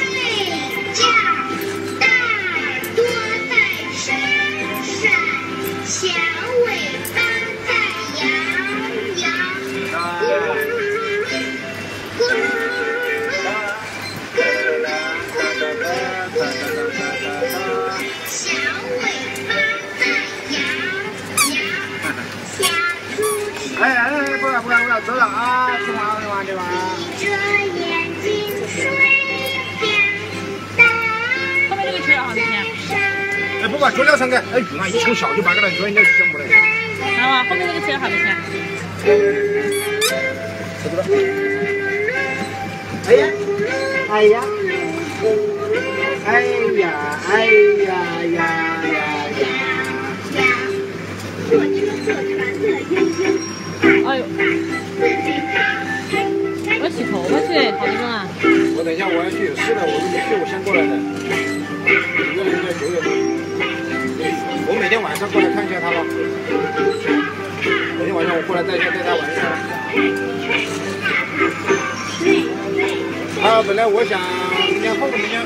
睡觉大耳朵在山上小尾巴在摇摇小尾巴在摇摇小猪不要走了啊吃完了不要了啊吃完了管，就两三个，哎，就那一抽笑就半个人，所以你要想不来。看嘛，后面那个车要好多钱？吃不到。哎呀，哎呀，哎呀，哎呀呀呀呀！呀，坐车坐船乐悠悠，哎呦，我洗头发去，好多人啊！我等一下我要去，有事了，我没去我先过来的。天晚上过来看一下他吧。明天晚上我过来带一下带他玩一下。啊，本来我想明天后天明天